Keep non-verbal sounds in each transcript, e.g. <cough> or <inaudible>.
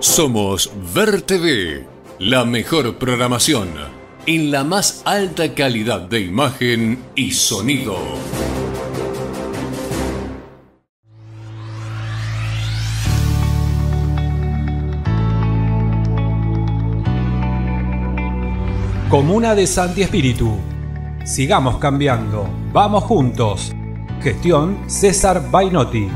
Somos Ver TV, la mejor programación en la más alta calidad de imagen y sonido. Comuna de Santi Espíritu. Sigamos cambiando. Vamos juntos. Gestión César Bainotti.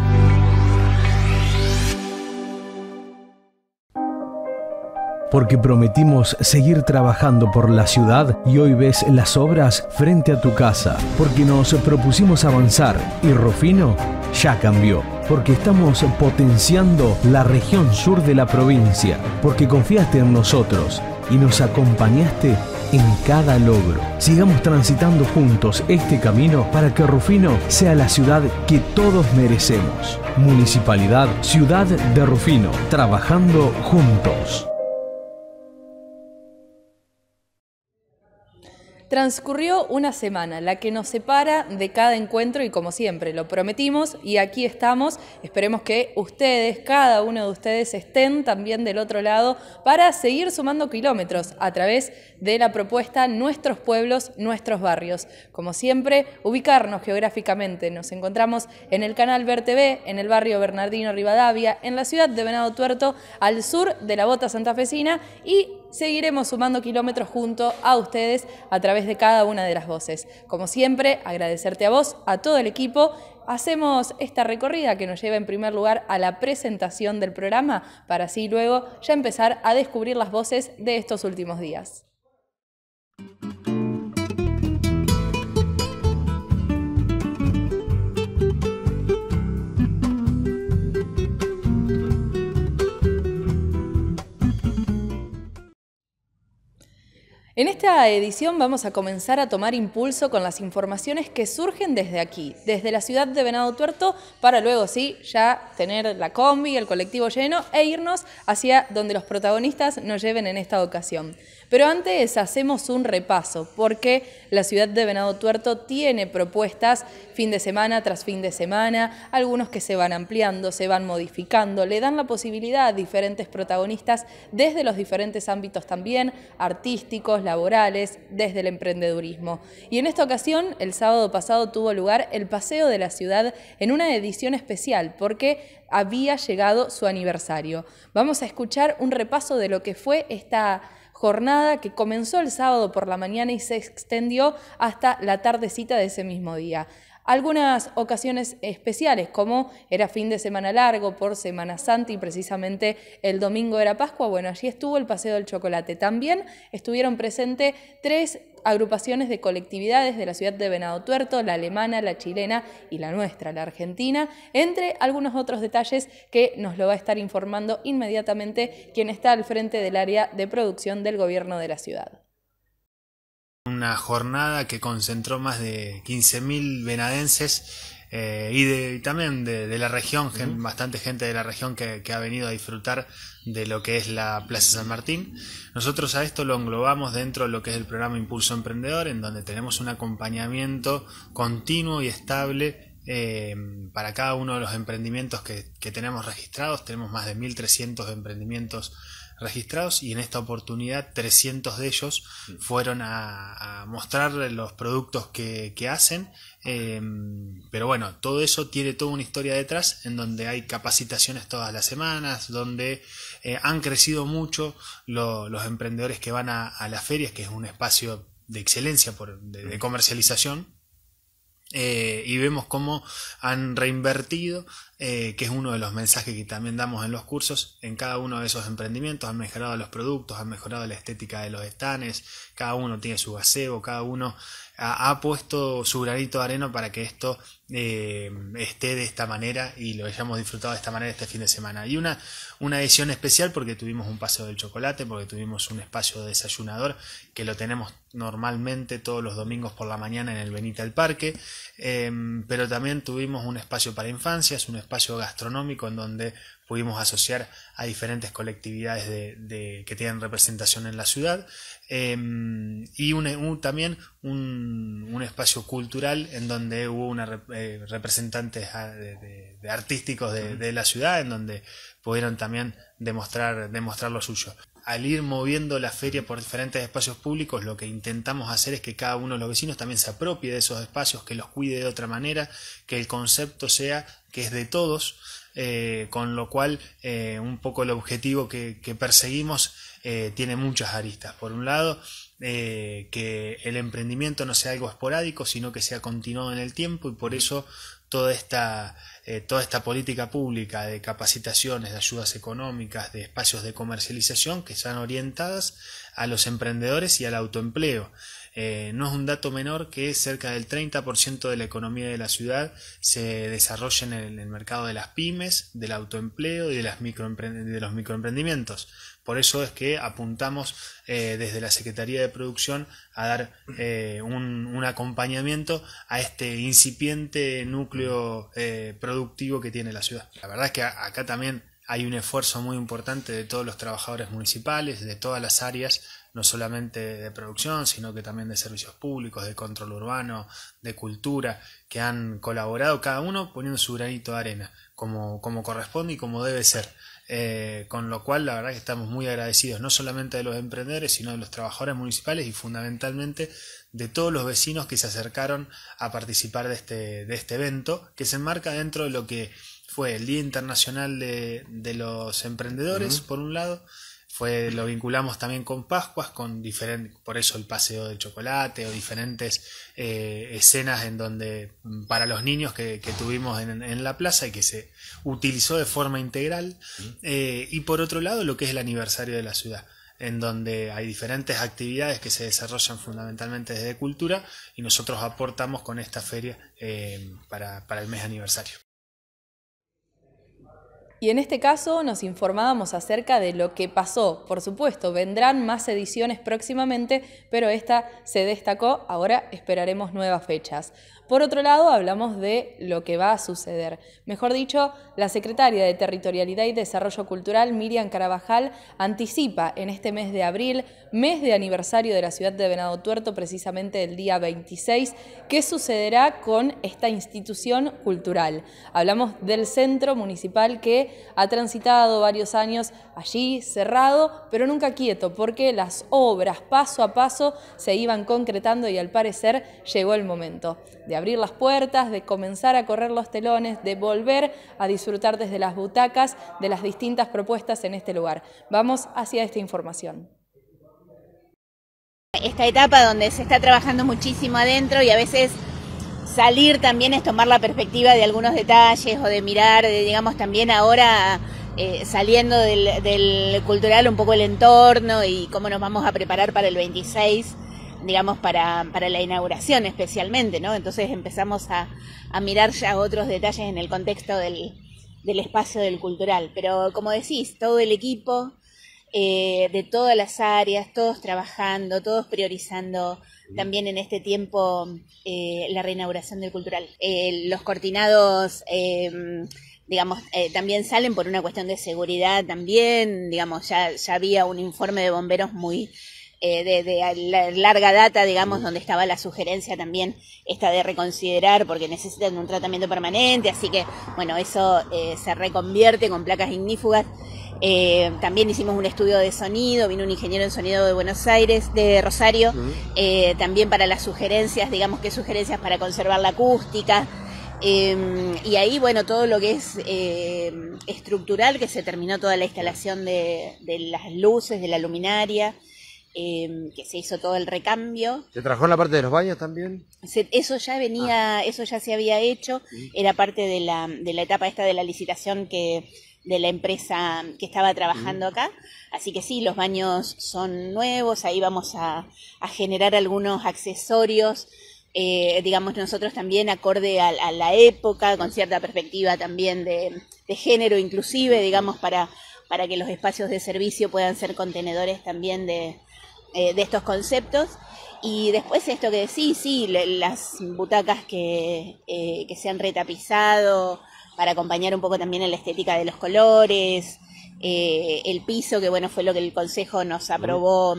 Porque prometimos seguir trabajando por la ciudad y hoy ves las obras frente a tu casa, porque nos propusimos avanzar y Rufino ya cambió, porque estamos potenciando la región sur de la provincia, porque confiaste en nosotros y nos acompañaste en cada logro. Sigamos transitando juntos este camino para que Rufino sea la ciudad que todos merecemos. Municipalidad Ciudad de Rufino, trabajando juntos. Transcurrió una semana, la que nos separa de cada encuentro y como siempre, lo prometimos y aquí estamos. Esperemos que ustedes, cada uno de ustedes, estén también del otro lado para seguir sumando kilómetros a través de la propuesta Nuestros Pueblos, Nuestros Barrios. Como siempre, ubicarnos geográficamente. Nos encontramos en el canal Ver en el barrio Bernardino Rivadavia, en la ciudad de Venado Tuerto, al sur de la Bota Santafesina y seguiremos sumando kilómetros junto a ustedes a través de cada una de las voces. Como siempre, agradecerte a vos, a todo el equipo. Hacemos esta recorrida que nos lleva en primer lugar a la presentación del programa para así luego ya empezar a descubrir las voces de estos últimos días. En esta edición vamos a comenzar a tomar impulso con las informaciones que surgen desde aquí, desde la ciudad de Venado Tuerto, para luego sí ya tener la combi, el colectivo lleno e irnos hacia donde los protagonistas nos lleven en esta ocasión. Pero antes hacemos un repaso, porque la ciudad de Venado Tuerto tiene propuestas fin de semana tras fin de semana, algunos que se van ampliando, se van modificando, le dan la posibilidad a diferentes protagonistas desde los diferentes ámbitos también, artísticos, laborales, desde el emprendedurismo. Y en esta ocasión, el sábado pasado tuvo lugar el Paseo de la Ciudad en una edición especial, porque había llegado su aniversario. Vamos a escuchar un repaso de lo que fue esta jornada que comenzó el sábado por la mañana y se extendió hasta la tardecita de ese mismo día. Algunas ocasiones especiales, como era fin de semana largo por Semana Santa y precisamente el domingo era Pascua, bueno, allí estuvo el Paseo del Chocolate. También estuvieron presentes tres agrupaciones de colectividades de la ciudad de Venado Tuerto, la alemana, la chilena y la nuestra, la argentina, entre algunos otros detalles que nos lo va a estar informando inmediatamente quien está al frente del área de producción del gobierno de la ciudad. Una jornada que concentró más de 15.000 venadenses eh, y, de, también de, la región, bastante gente de la región que, ha venido a disfrutar de lo que es la Plaza San Martín. Nosotros a esto lo englobamos dentro de lo que es el programa Impulso Emprendedor, en donde tenemos un acompañamiento continuo y estable eh, para cada uno de los emprendimientos que, que tenemos registrados. Tenemos más de 1.300 emprendimientos registrados y en esta oportunidad 300 de ellos fueron a, mostrar los productos que, hacen. Em, pero bueno, todo eso tiene toda una historia detrás en donde hay capacitaciones todas las semanas, donde eh, han crecido mucho los emprendedores que van a, las ferias, que es un espacio de excelencia por, de comercialización eh, y vemos cómo han reinvertido, eh, que es uno de los mensajes que también damos en los cursos, en cada uno de esos emprendimientos, han mejorado los productos, han mejorado la estética de los estanes, cada uno tiene su gazebo, cada uno ha, puesto su granito de arena para que esto eh, esté de esta manera y lo hayamos disfrutado de esta manera este fin de semana. Y una, una edición especial porque tuvimos un paseo del chocolate, porque tuvimos un espacio de desayunador que lo tenemos normalmente todos los domingos por la mañana en el Benita del Parque, em, pero también tuvimos un espacio para infancias, un espacio gastronómico en donde pudimos asociar a diferentes colectividades de, que tienen representación en la ciudad. Em, y también un, espacio cultural en donde hubo una, eh, representantes ah, de, artísticos de, la ciudad en donde pudieron también demostrar, demostrar lo suyo. Al ir moviendo la feria por diferentes espacios públicos, lo que intentamos hacer es que cada uno de los vecinos también se apropie de esos espacios, que los cuide de otra manera, que el concepto sea que es de todos, eh, con lo cual eh, un poco el objetivo que, perseguimos eh, tiene muchas aristas. Por un lado, que el emprendimiento no sea algo esporádico, sino que sea continuado en el tiempo y por eso toda esta, eh, toda esta política pública de capacitaciones, de ayudas económicas, de espacios de comercialización que están orientadas a los emprendedores y al autoempleo. Eh, no es un dato menor que cerca del 30% de la economía de la ciudad se desarrolla en el, mercado de las pymes, del autoempleo y de, los microemprendimientos. Por eso es que apuntamos eh, desde la Secretaría de Producción a dar eh, un, acompañamiento a este incipiente núcleo productivo que tiene la ciudad. La verdad es que acá también hay un esfuerzo muy importante de todos los trabajadores municipales, de todas las áreas, no solamente de producción, sino que también de servicios públicos, de control urbano, de cultura, que han colaborado cada uno poniendo su granito de arena, como, como corresponde y como debe ser. Eh, con lo cual la verdad que estamos muy agradecidos no solamente de los emprendedores, sino de los trabajadores municipales y fundamentalmente de todos los vecinos que se acercaron a participar de este, de este evento, que se enmarca dentro de lo que fue el Día Internacional de, de los Emprendedores, por un lado, fue, lo vinculamos también con Pascuas, con diferentes, por eso el paseo de chocolate o diferentes eh, escenas en donde, mm, para los niños que, tuvimos en, la plaza y que se utilizó de forma integral. Eh, y por otro lado, lo que es el aniversario de la ciudad en donde hay diferentes actividades que se desarrollan fundamentalmente desde cultura y nosotros aportamos con esta feria eh, para, para el mes aniversario. Y en este caso nos informábamos acerca de lo que pasó. Por supuesto, vendrán más ediciones próximamente, pero esta se destacó. Ahora esperaremos nuevas fechas. Por otro lado, hablamos de lo que va a suceder. Mejor dicho, la secretaria de Territorialidad y Desarrollo Cultural, Miriam Carabajal, anticipa en este mes de abril, mes de aniversario de la ciudad de Venado Tuerto, precisamente el día 26, qué sucederá con esta institución cultural. Hablamos del centro municipal que ha transitado varios años allí cerrado, pero nunca quieto, porque las obras paso a paso se iban concretando y al parecer llegó el momento de abrir las puertas, de comenzar a correr los telones, de volver a disfrutar desde las butacas de las distintas propuestas en este lugar. Vamos hacia esta información. Esta etapa donde se está trabajando muchísimo adentro y a veces salir también es tomar la perspectiva de algunos detalles o de mirar, digamos, también ahora eh, saliendo del, cultural un poco el entorno y cómo nos vamos a preparar para el 26 digamos, para, para la inauguración especialmente, ¿no? Entonces empezamos a, a mirar ya otros detalles en el contexto del, del espacio del cultural. Pero como decís, todo el equipo eh, de todas las áreas, todos trabajando, todos priorizando también en este tiempo eh, la reinauguración del cultural. Eh, los cortinados, digamos, también salen por una cuestión de seguridad también, digamos, ya, ya había un informe de bomberos muy eh, de, larga data, digamos, donde estaba la sugerencia también esta de reconsiderar porque necesitan un tratamiento permanente, así que, bueno, eso eh, se reconvierte con placas ignífugas. Eh, también hicimos un estudio de sonido, vino un ingeniero en sonido de Buenos Aires, de Rosario, también para las sugerencias, digamos que sugerencias para conservar la acústica. y ahí, bueno, todo lo que es estructural, que se terminó toda la instalación de, de las luces, de la luminaria, Em, que se hizo todo el recambio. ¿Se trabajó en la parte de los baños también? eso ya venía, ah. eso ya se había hecho, era parte de la, de la etapa esta de la licitación que de la empresa que estaba trabajando acá. Así que sí, los baños son nuevos, ahí vamos a, generar algunos accesorios, eh, digamos nosotros también acorde a, la época, con cierta perspectiva también de, de género inclusive, digamos, para, para que los espacios de servicio puedan ser contenedores también de, eh, de estos conceptos. Y después esto que decís, sí, las butacas que, eh, que se han retapizado para acompañar un poco también en la estética de los colores, eh, el piso, que bueno, fue lo que el Consejo nos aprobó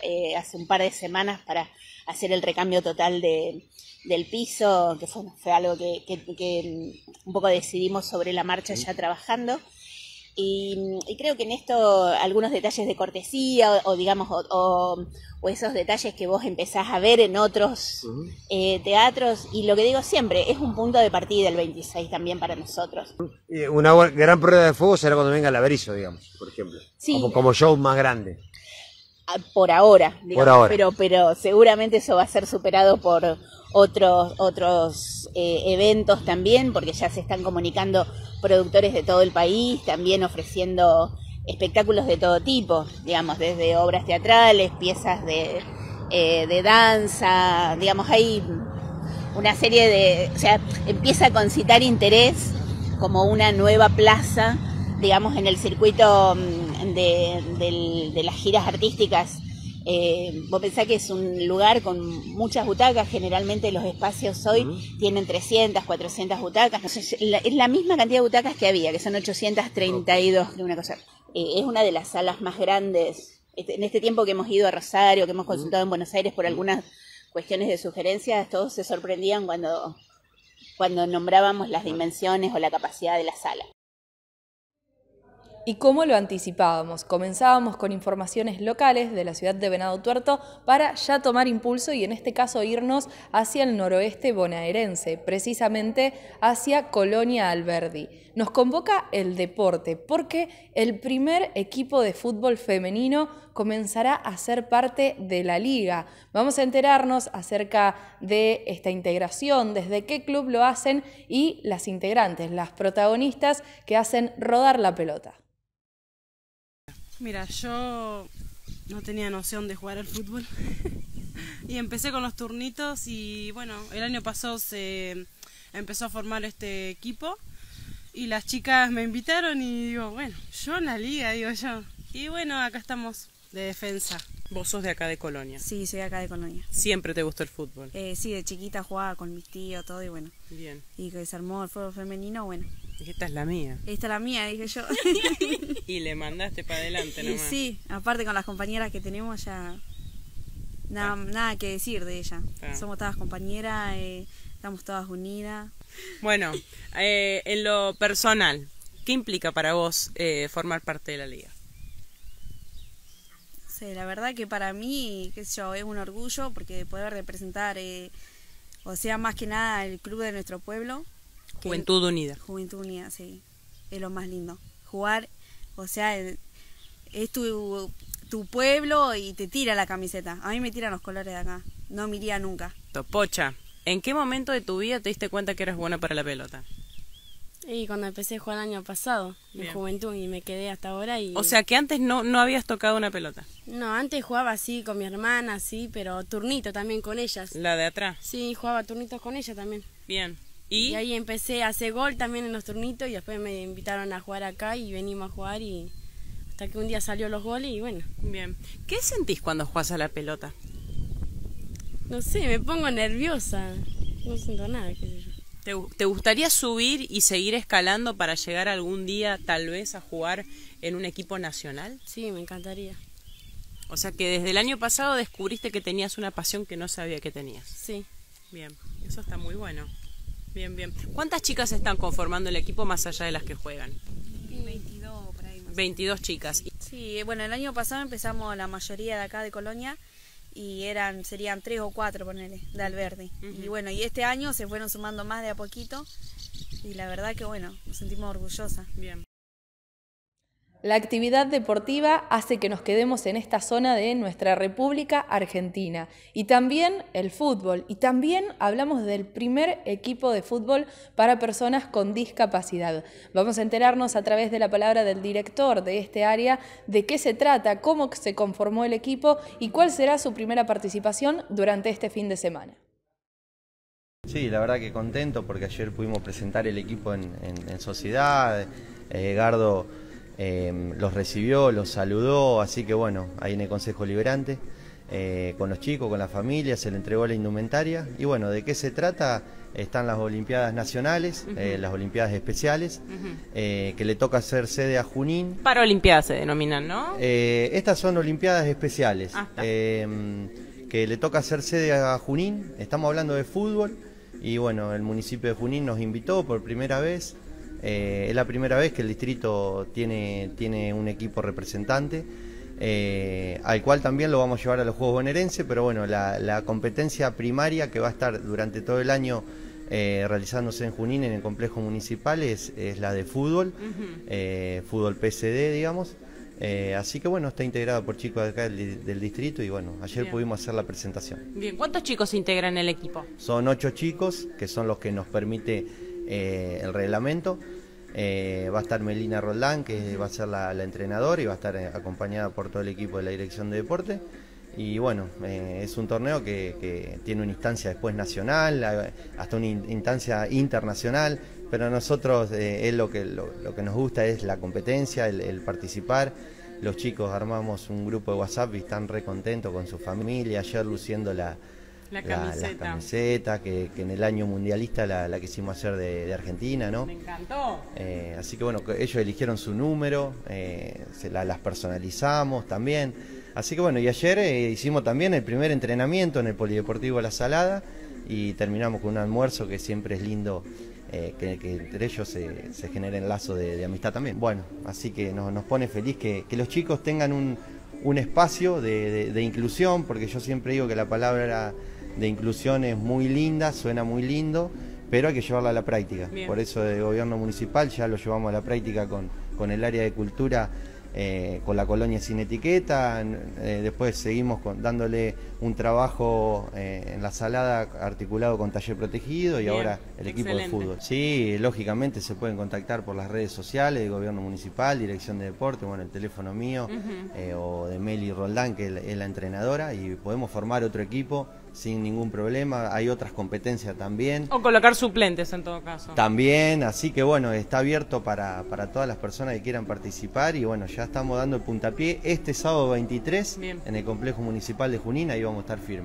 eh, hace un par de semanas para hacer el recambio total de, del piso, que fue, fue algo que, que, que, un poco decidimos sobre la marcha ya trabajando. Y, y, creo que en esto algunos detalles de cortesía o, o digamos o, o, o, esos detalles que vos empezás a ver en otros uh -huh. eh, teatros y lo que digo siempre es un punto de partida el 26 también para nosotros. Y una gran prueba de fuego será cuando venga el Averizo, digamos, por ejemplo. Sí. Como, como show más grande. Ah, por ahora, digamos, por ahora. pero pero seguramente eso va a ser superado por otros otros eh, eventos también porque ya se están comunicando productores de todo el país también ofreciendo espectáculos de todo tipo digamos desde obras teatrales piezas de eh, de danza digamos hay una serie de o sea empieza a concitar interés como una nueva plaza digamos en el circuito mm, de, de, de las giras artísticas eh, vos pensás que es un lugar con muchas butacas, generalmente los espacios hoy uh -huh. tienen 300, 400 butacas, no sé, es la misma cantidad de butacas que había, que son 832, okay. una cosa. Eh, es una de las salas más grandes. En este tiempo que hemos ido a Rosario, que hemos consultado uh -huh. en Buenos Aires por algunas cuestiones de sugerencias, todos se sorprendían cuando, cuando nombrábamos las dimensiones o la capacidad de la sala. ¿Y cómo lo anticipábamos? Comenzábamos con informaciones locales de la ciudad de Venado Tuerto para ya tomar impulso y en este caso irnos hacia el noroeste bonaerense, precisamente hacia Colonia Alberdi. Nos convoca el deporte porque el primer equipo de fútbol femenino comenzará a ser parte de la liga. Vamos a enterarnos acerca de esta integración, desde qué club lo hacen y las integrantes, las protagonistas que hacen rodar la pelota. Mira, yo no tenía noción de jugar al fútbol <laughs> y empecé con los turnitos y bueno, el año pasado se empezó a formar este equipo y las chicas me invitaron y digo, bueno, yo en la liga, digo yo. Y bueno, acá estamos de defensa. ¿Vos sos de acá de Colonia? Sí, soy de acá de Colonia. ¿Siempre te gustó el fútbol? Eh, sí, de chiquita jugaba con mis tíos, todo y bueno. Bien. Y que se armó el fútbol femenino, bueno. Esta es la mía. Esta es la mía, dije yo. <laughs> y le mandaste para adelante nomás. Sí, aparte con las compañeras que tenemos ya nada, ah. nada que decir de ella. Ah. Somos todas compañeras, eh, estamos todas unidas. Bueno, eh, en lo personal, ¿qué implica para vos eh, formar parte de la liga? Sí, la verdad que para mí, qué sé yo, es un orgullo porque poder representar, eh, o sea, más que nada el club de nuestro pueblo. Juventud Unida. Juventud Unida, sí. Es lo más lindo. Jugar, o sea, es tu, tu pueblo y te tira la camiseta. A mí me tiran los colores de acá. No me iría nunca. Topocha, ¿en qué momento de tu vida te diste cuenta que eras buena para la pelota? Y cuando empecé a jugar el año pasado, en juventud, y me quedé hasta ahora. y O sea que antes no, no habías tocado una pelota. No, antes jugaba así con mi hermana, sí, pero turnito también con ellas. ¿La de atrás? Sí, jugaba turnitos con ella también. Bien. ¿Y? y ahí empecé a hacer gol también en los turnitos y después me invitaron a jugar acá y venimos a jugar y hasta que un día salió los goles y bueno. Bien. ¿Qué sentís cuando jugás a la pelota? No sé, me pongo nerviosa. No siento nada, qué sé yo. ¿Te, ¿Te, gustaría subir y seguir escalando para llegar algún día tal vez a jugar en un equipo nacional? Sí, me encantaría. O sea que desde el año pasado descubriste que tenías una pasión que no sabía que tenías. Sí. Bien, eso está muy bueno. Bien, bien. ¿Cuántas chicas están conformando el equipo más allá de las que juegan? 22 por ahí. Más 22 chicas. Sí, bueno, el año pasado empezamos la mayoría de acá de Colonia y eran serían tres o cuatro ponele de Alberdi uh -huh. y bueno y este año se fueron sumando más de a poquito y la verdad que bueno nos sentimos orgullosas bien la actividad deportiva hace que nos quedemos en esta zona de nuestra República Argentina. Y también el fútbol. Y también hablamos del primer equipo de fútbol para personas con discapacidad. Vamos a enterarnos a través de la palabra del director de este área de qué se trata, cómo se conformó el equipo y cuál será su primera participación durante este fin de semana. Sí, la verdad que contento porque ayer pudimos presentar el equipo en, sociedad. Eh, Gardo... Eh, los recibió, los saludó, así que bueno, ahí en el Consejo Liberante. eh, con los chicos, con la familia, se le entregó la indumentaria. Y bueno, ¿de qué se trata? Están las Olimpiadas Nacionales, eh, las Olimpiadas Especiales, eh, que le toca hacer sede a Junín. Para Olimpiadas se denominan, ¿no? estas son Olimpiadas Especiales, Ah, está. que le toca hacer sede a Junín. Estamos hablando de fútbol. Y bueno, el municipio de Junín nos invitó por primera vez. Eh, es la primera vez que el distrito tiene, tiene un equipo representante, eh, al cual también lo vamos a llevar a los Juegos Bonaerenses, pero bueno, la, la competencia primaria que va a estar durante todo el año eh, realizándose en Junín, en el complejo municipal, es, es la de fútbol, eh, fútbol PSD, digamos. Así que bueno, está integrado por chicos de acá del, del distrito y bueno, ayer Bien. pudimos hacer la presentación. Bien, ¿cuántos chicos integran el equipo? Son ocho chicos, que son los que nos permite el reglamento. Eh, va a estar Melina Roldán, que va a ser la, la entrenadora y va a estar eh, acompañada por todo el equipo de la Dirección de Deporte. Y bueno, eh, es un torneo que, tiene una instancia después nacional, hasta una in- instancia internacional, pero a nosotros eh, es lo que, lo, que nos gusta es la competencia, el, participar. Los chicos armamos un grupo de WhatsApp y están re contentos con su familia, ayer luciendo la, La la- las camiseta. camisetas, que, que en el año mundialista la, la quisimos hacer de, de Argentina, ¿no? Me encantó. Eh, así que bueno, ellos eligieron su número, eh, se la- las personalizamos también. Así que bueno, y ayer eh, hicimos también el primer entrenamiento en el Polideportivo La Salada y terminamos con un almuerzo que siempre es lindo eh, que, que entre ellos se, se generen lazos de, de amistad también. Bueno, así que nos, nos pone feliz que, que los chicos tengan un, un espacio de, de- de inclusión, porque yo siempre digo que la palabra de inclusión es muy linda, suena muy lindo, pero hay que llevarla a la práctica. Bien. Por eso de gobierno municipal ya lo llevamos a la práctica con, con el área de cultura, eh, con la colonia sin etiqueta, eh, después seguimos con- dándole un trabajo eh, en la salada articulado con taller protegido y Bien, ahora el equipo de fútbol. Sí, lógicamente se pueden contactar por las redes sociales de gobierno municipal, dirección de deporte, bueno, el teléfono mío o de Meli Roldán, que es la entrenadora, y podemos formar otro equipo sin ningún problema. Hay otras competencias también. O colocar suplentes en todo caso. También, así que bueno, está abierto para, para todas las personas que quieran participar y bueno, ya estamos dando el puntapié este sábado 23 Bien. en el complejo municipal de Junín, ahí vamos a estar firmes.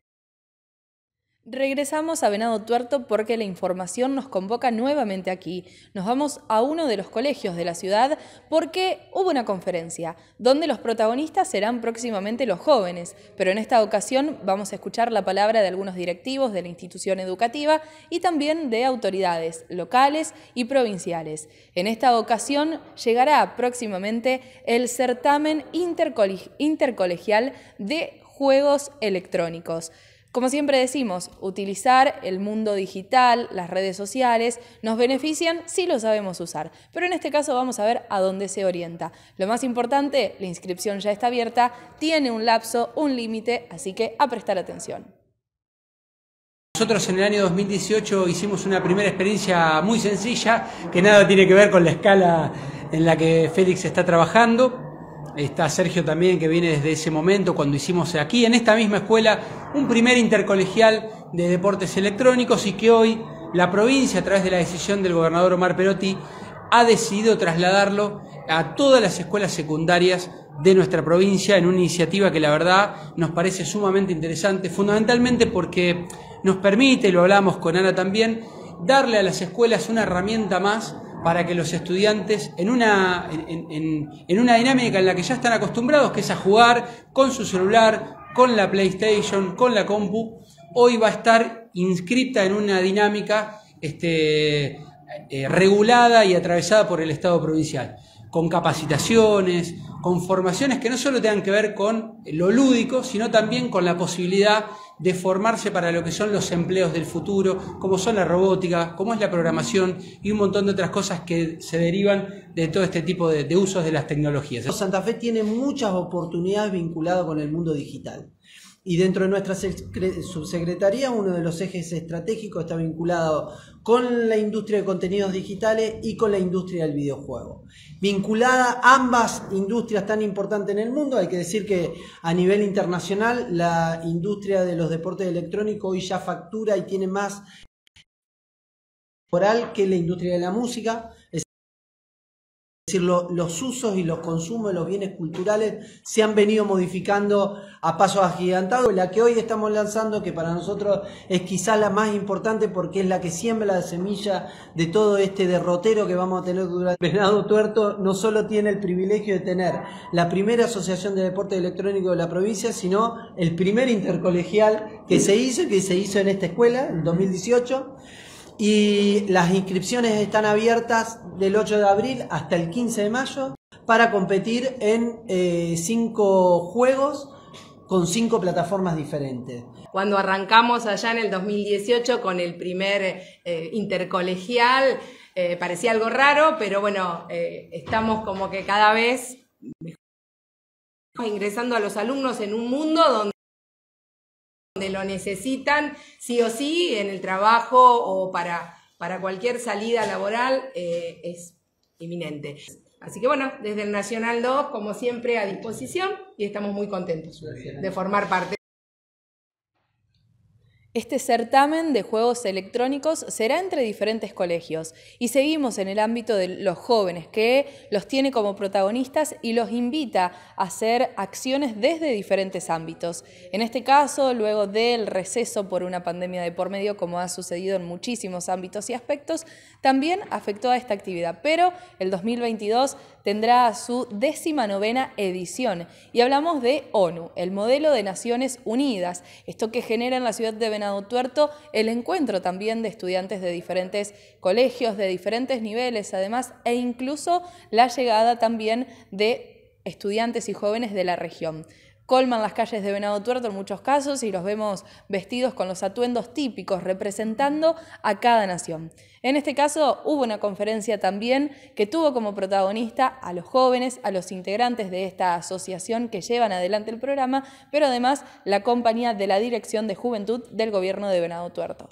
Regresamos a Venado Tuerto porque la información nos convoca nuevamente aquí. Nos vamos a uno de los colegios de la ciudad porque hubo una conferencia donde los protagonistas serán próximamente los jóvenes, pero en esta ocasión vamos a escuchar la palabra de algunos directivos de la institución educativa y también de autoridades locales y provinciales. En esta ocasión llegará próximamente el certamen intercole- intercolegial de juegos electrónicos. Como siempre decimos, utilizar el mundo digital, las redes sociales, nos benefician si lo sabemos usar. Pero en este caso vamos a ver a dónde se orienta. Lo más importante, la inscripción ya está abierta, tiene un lapso, un límite, así que a prestar atención. Nosotros en el año 2018 hicimos una primera experiencia muy sencilla, que nada tiene que ver con la escala en la que Félix está trabajando. Está Sergio también, que viene desde ese momento, cuando hicimos aquí, en esta misma escuela, un primer intercolegial de deportes electrónicos y que hoy la provincia, a través de la decisión del gobernador Omar Perotti, ha decidido trasladarlo a todas las escuelas secundarias de nuestra provincia en una iniciativa que la verdad nos parece sumamente interesante, fundamentalmente porque nos permite, lo hablamos con Ana también, darle a las escuelas una herramienta más para que los estudiantes, en una, en, una dinámica en la que ya están acostumbrados, que es a jugar con su celular, con la PlayStation, con la compu, hoy va a estar inscrita en una dinámica este, eh, regulada y atravesada por el Estado provincial, con capacitaciones, con formaciones que no solo tengan que ver con lo lúdico, sino también con la posibilidad de formarse para lo que son los empleos del futuro, como son la robótica, como es la programación y un montón de otras cosas que se derivan de todo este tipo de, de usos de las tecnologías. Santa Fe tiene muchas oportunidades vinculadas con el mundo digital. Y dentro de nuestra secre- subsecretaría, uno de los ejes estratégicos está vinculado con la industria de contenidos digitales y con la industria del videojuego. Vinculada ambas industrias tan importantes en el mundo, hay que decir que a nivel internacional la industria de los deportes electrónicos hoy ya factura y tiene más que la industria de la música. Decir, los usos y los consumos de los bienes culturales se han venido modificando a pasos agigantados. La que hoy estamos lanzando, que para nosotros es quizá la más importante porque es la que siembra la semilla de todo este derrotero que vamos a tener durante Venado Tuerto, no solo tiene el privilegio de tener la primera asociación de deporte electrónico de la provincia, sino el primer intercolegial que se hizo, que se hizo en esta escuela en 2018 y las inscripciones están abiertas del 8 de abril hasta el 15 de mayo para competir en eh, cinco juegos con cinco plataformas diferentes. Cuando arrancamos allá en el 2018 con el primer eh, intercolegial, eh, parecía algo raro, pero bueno, estamos como que cada vez ingresando a los alumnos en un mundo donde donde lo necesitan sí o sí en el trabajo o para, para cualquier salida laboral eh, es inminente. Así que bueno, desde el Nacional 2, como siempre, a disposición y estamos muy contentos de formar parte. Este certamen de juegos electrónicos será entre diferentes colegios y seguimos en el ámbito de los jóvenes, que los tiene como protagonistas y los invita a hacer acciones desde diferentes ámbitos. En este caso, luego del receso por una pandemia de por medio, como ha sucedido en muchísimos ámbitos y aspectos, también afectó a esta actividad, pero el 2022 tendrá su décima novena edición y hablamos de ONU, el modelo de Naciones Unidas, esto que genera en la ciudad de Tuerto el encuentro también de estudiantes de diferentes colegios, de diferentes niveles además, e incluso la llegada también de estudiantes y jóvenes de la región colman las calles de Venado Tuerto en muchos casos y los vemos vestidos con los atuendos típicos representando a cada nación. En este caso hubo una conferencia también que tuvo como protagonista a los jóvenes, a los integrantes de esta asociación que llevan adelante el programa, pero además la compañía de la Dirección de Juventud del Gobierno de Venado Tuerto.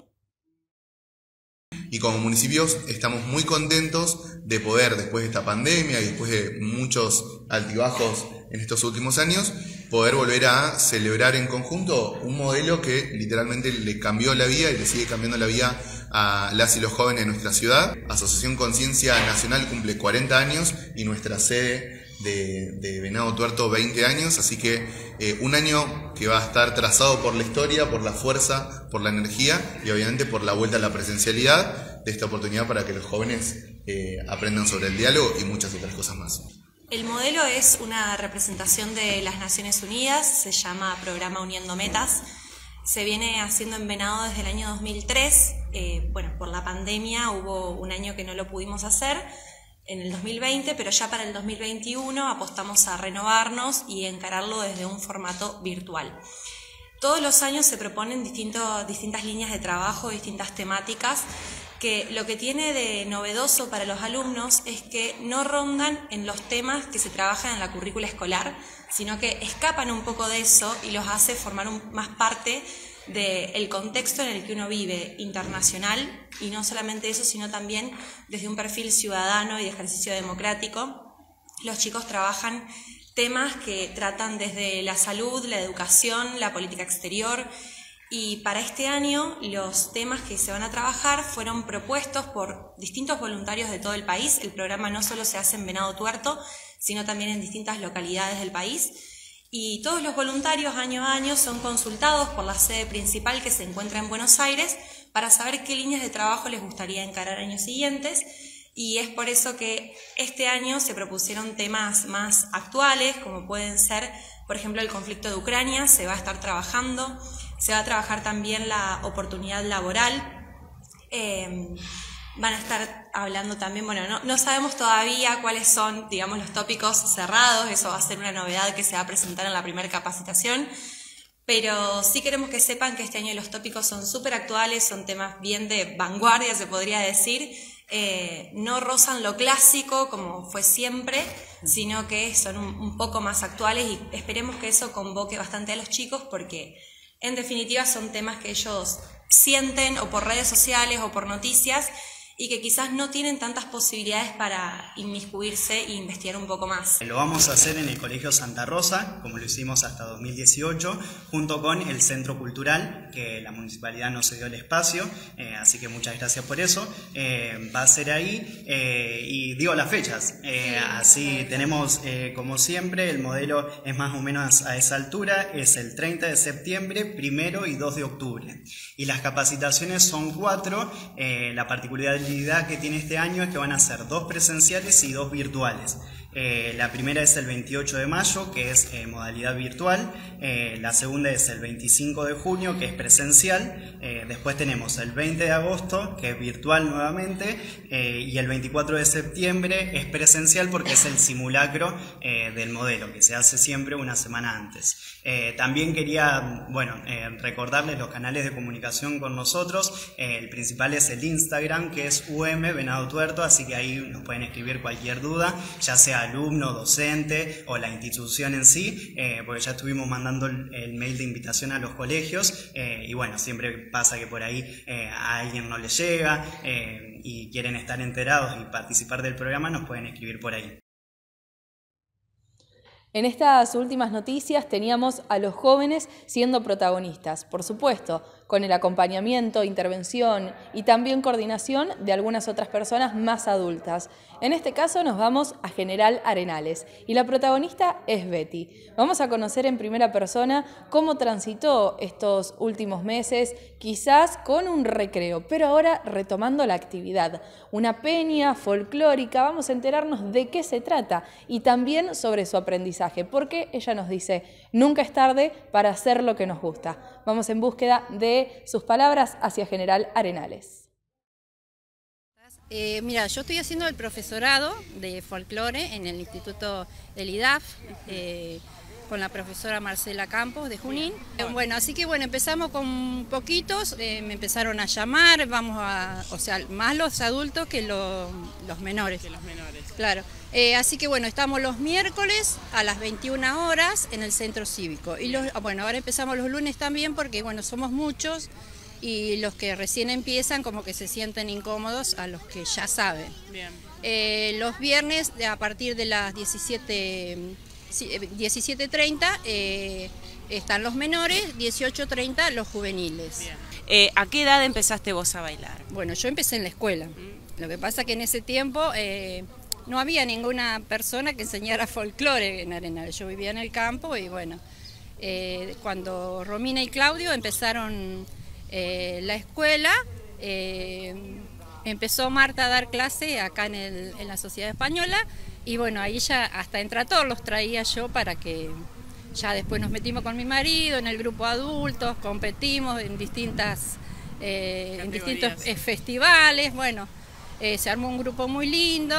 Y como municipios estamos muy contentos de poder, después de esta pandemia y después de muchos altibajos en estos últimos años, poder volver a celebrar en conjunto un modelo que literalmente le cambió la vida y le sigue cambiando la vida a las y los jóvenes de nuestra ciudad. Asociación Conciencia Nacional cumple 40 años y nuestra sede de, Venado Tuerto 20 años, así que eh, un año que va a estar trazado por la historia, por la fuerza, por la energía y obviamente por la vuelta a la presencialidad de esta oportunidad para que los jóvenes eh, aprendan sobre el diálogo y muchas otras cosas más. El modelo es una representación de las Naciones Unidas, se llama Programa Uniendo Metas. Se viene haciendo en Venado desde el año 2003. Eh, bueno, por la pandemia hubo un año que no lo pudimos hacer en el 2020, pero ya para el 2021 apostamos a renovarnos y encararlo desde un formato virtual. Todos los años se proponen distintas líneas de trabajo, distintas temáticas que lo que tiene de novedoso para los alumnos es que no rondan en los temas que se trabajan en la currícula escolar, sino que escapan un poco de eso y los hace formar más parte del contexto en el que uno vive internacional y no solamente eso, sino también desde un perfil ciudadano y de ejercicio democrático. Los chicos trabajan temas que tratan desde la salud, la educación, la política exterior, y para este año los temas que se van a trabajar fueron propuestos por distintos voluntarios de todo el país. El programa no solo se hace en Venado Tuerto, sino también en distintas localidades del país. Y todos los voluntarios año a año son consultados por la sede principal que se encuentra en Buenos Aires para saber qué líneas de trabajo les gustaría encarar años siguientes. Y es por eso que este año se propusieron temas más actuales, como pueden ser, por ejemplo, el conflicto de Ucrania, se va a estar trabajando se va a trabajar también la oportunidad laboral. Em, van a estar hablando también, bueno, no, no, sabemos todavía cuáles son, digamos, los tópicos cerrados, eso va a ser una novedad que se va a presentar en la primera capacitación, pero sí queremos que sepan que este año los tópicos son súper actuales, son temas bien de vanguardia, se podría decir, eh, no rozan lo clásico como fue siempre, sino que son un poco más actuales y esperemos que eso convoque bastante a los chicos porque en definitiva son temas que ellos sienten o por redes sociales o por noticias y que quizás no tienen tantas posibilidades para inmiscuirse e investigar un poco más. Lo vamos a hacer en el Colegio Santa Rosa, como lo hicimos hasta 2018, junto con el Centro Cultural, que la municipalidad nos dio el espacio, eh, así que muchas gracias por eso. Eh, va a ser ahí eh, y digo las fechas, así tenemos como siempre, el modelo es más o menos a esa altura, es el 30 de septiembre, primero y 2 de octubre. Y las capacitaciones son cuatro, la particularidad que tiene este año es que van a ser dos presenciales y dos virtuales. Eh, la primera es el 28 de mayo, que es eh, modalidad virtual. Eh, la segunda es el 25 de junio, que es presencial. después tenemos el 20 de agosto, que es virtual nuevamente. y el 24 de septiembre es presencial porque es el simulacro del modelo, que se hace siempre una semana antes. también quería, bueno, recordarles los canales de comunicación con nosotros. el principal es el Instagram, que es UM Venado Tuerto, así que ahí nos pueden escribir cualquier duda, ya sea alumno, docente o la institución en sí, eh, porque ya estuvimos mandando el, mail de invitación a los colegios eh, y bueno, siempre pasa que por ahí eh, a alguien no le llega y quieren estar enterados y participar del programa, nos pueden escribir por ahí. En estas últimas noticias teníamos a los jóvenes siendo protagonistas, por supuesto, con el acompañamiento, intervención y también coordinación de algunas otras personas más adultas. En este caso nos vamos a General Arenales y la protagonista es Betty. Vamos a conocer en primera persona cómo transitó estos últimos meses, quizás con un recreo, pero ahora retomando la actividad. Una peña folclórica, vamos a enterarnos de qué se trata y también sobre su aprendizaje, porque ella nos dice, nunca es tarde para hacer lo que nos gusta. Vamos en búsqueda de sus palabras hacia General Arenales. Eh, mira, yo estoy haciendo el profesorado de folclore en el Instituto del IDAF. Eh, con la profesora Marcela Campos de Junín. Bueno, así que bueno, empezamos con poquitos, eh, me empezaron a llamar, vamos a, o sea, más los adultos que los menores. Que los menores. Claro. Eh, así que bueno, estamos los miércoles a las 21 horas en el centro cívico. Y los, bueno, ahora empezamos los lunes también porque bueno, somos muchos y los que recién empiezan como que se sienten incómodos a los que ya saben. Bien. Eh, los viernes a partir de las 17 17.30 eh, están los menores, 18.30 los juveniles. Eh, ¿A qué edad empezaste vos a bailar? Bueno, yo empecé en la escuela. Mm. Lo que pasa que en ese tiempo eh, no había ninguna persona que enseñara folclore en Arenal. Yo vivía en el campo y bueno, cuando Romina y Claudio empezaron la escuela, empezó Marta a dar clase acá en, en la Sociedad Española y bueno, ahí ya hasta entre todos los traía yo para que ya después nos metimos con mi marido en el grupo adultos, competimos en distintas eh, en distintos eh, festivales, bueno, eh, se armó un grupo muy lindo,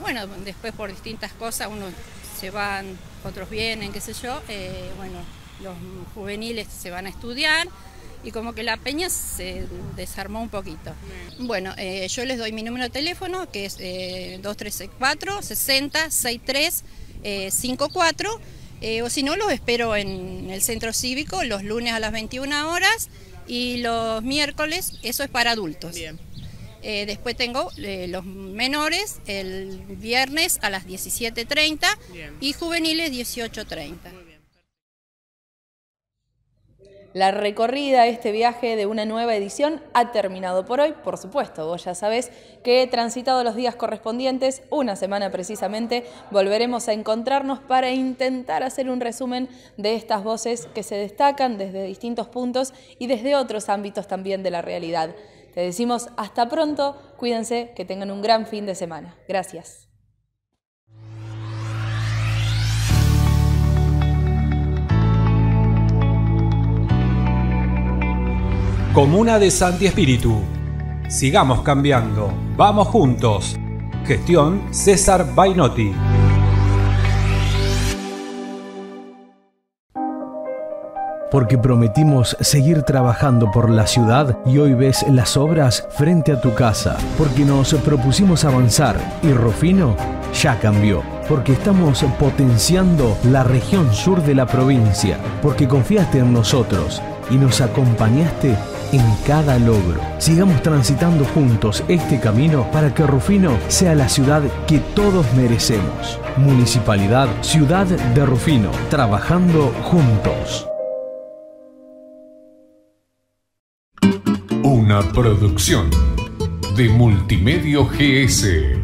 bueno, después por distintas cosas unos se van, otros vienen, qué sé yo, bueno, los juveniles se van a estudiar, y como que la peña se desarmó un poquito. Bueno, eh, yo les doy mi número de teléfono que es eh, 2364 60 63 54 o si no los espero en el centro cívico los lunes a las 21 horas y los miércoles, eso es para adultos. Bien. Eh, después tengo eh, los menores el viernes a las 17.30 y juveniles 18.30. La recorrida, este viaje de una nueva edición ha terminado por hoy. Por supuesto, vos ya sabés que he transitado los días correspondientes, una semana precisamente, volveremos a encontrarnos para intentar hacer un resumen de estas voces que se destacan desde distintos puntos y desde otros ámbitos también de la realidad. Te decimos hasta pronto, cuídense, que tengan un gran fin de semana. Gracias. Comuna de Santi Espíritu. Sigamos cambiando. Vamos juntos. Gestión César Bainotti. Porque prometimos seguir trabajando por la ciudad y hoy ves las obras frente a tu casa. Porque nos propusimos avanzar y Rufino ya cambió. Porque estamos potenciando la región sur de la provincia. Porque confiaste en nosotros y nos acompañaste en cada logro. Sigamos transitando juntos este camino para que Rufino sea la ciudad que todos merecemos. Municipalidad Ciudad de Rufino, trabajando juntos. Una producción de Multimedio GS.